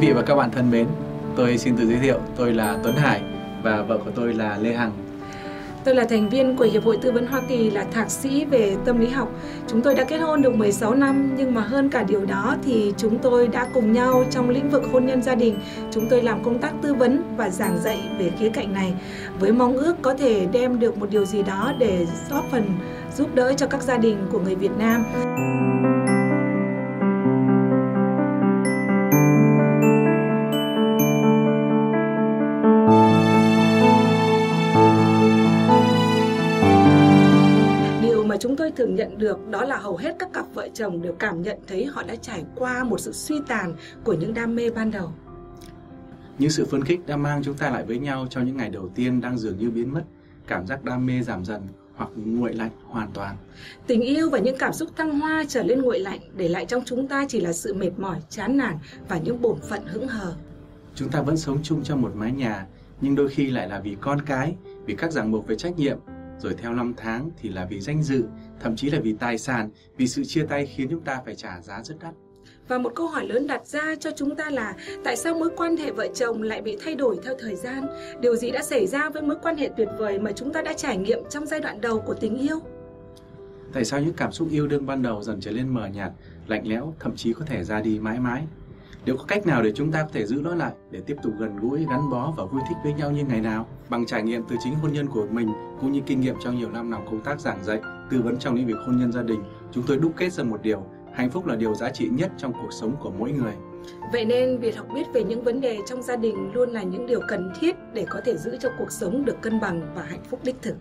vị và các bạn thân mến, tôi xin tự giới thiệu, tôi là Tuấn Hải và vợ của tôi là Lê Hằng. Tôi là thành viên của Hiệp hội Tư vấn Hoa Kỳ là thạc sĩ về tâm lý học. Chúng tôi đã kết hôn được 16 năm nhưng mà hơn cả điều đó thì chúng tôi đã cùng nhau trong lĩnh vực hôn nhân gia đình. Chúng tôi làm công tác tư vấn và giảng dạy về khía cạnh này với mong ước có thể đem được một điều gì đó để góp phần giúp đỡ cho các gia đình của người Việt Nam. Tôi thường nhận được đó là hầu hết các cặp vợ chồng đều cảm nhận thấy họ đã trải qua một sự suy tàn của những đam mê ban đầu. Những sự phấn khích đã mang chúng ta lại với nhau trong những ngày đầu tiên đang dường như biến mất, cảm giác đam mê giảm dần hoặc nguội lạnh hoàn toàn. Tình yêu và những cảm xúc thăng hoa trở lên nguội lạnh để lại trong chúng ta chỉ là sự mệt mỏi, chán nản và những bổn phận hững hờ. Chúng ta vẫn sống chung trong một mái nhà, nhưng đôi khi lại là vì con cái, vì các ràng buộc về trách nhiệm, rồi theo năm tháng thì là vì danh dự, thậm chí là vì tài sản, vì sự chia tay khiến chúng ta phải trả giá rất đắt. Và một câu hỏi lớn đặt ra cho chúng ta là tại sao mối quan hệ vợ chồng lại bị thay đổi theo thời gian? Điều gì đã xảy ra với mối quan hệ tuyệt vời mà chúng ta đã trải nghiệm trong giai đoạn đầu của tình yêu? Tại sao những cảm xúc yêu đương ban đầu dần trở nên mờ nhạt, lạnh lẽo, thậm chí có thể ra đi mãi mãi? Liệu có cách nào để chúng ta có thể giữ nó lại để tiếp tục gần gũi, gắn bó và vui thích với nhau như ngày nào? Bằng trải nghiệm từ chính hôn nhân của mình cũng như kinh nghiệm trong nhiều năm làm công tác giảng dạy, tư vấn trong lĩnh vực hôn nhân gia đình, chúng tôi đúc kết ra một điều, hạnh phúc là điều giá trị nhất trong cuộc sống của mỗi người. Vậy nên việc học biết về những vấn đề trong gia đình luôn là những điều cần thiết để có thể giữ cho cuộc sống được cân bằng và hạnh phúc đích thực.